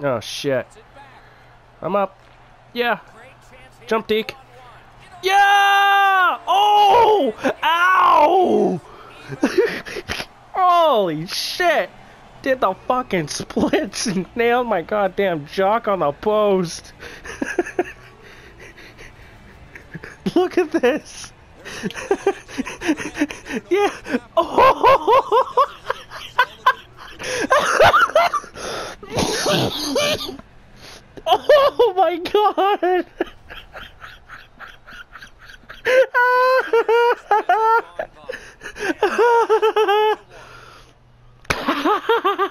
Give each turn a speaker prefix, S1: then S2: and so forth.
S1: Oh shit. I'm up. Yeah. Jump Deke. Yeah! Oh! Ow! Holy shit! Did the fucking splits and nailed my goddamn jock on the post. Look at this. yeah. Oh! Oh my god!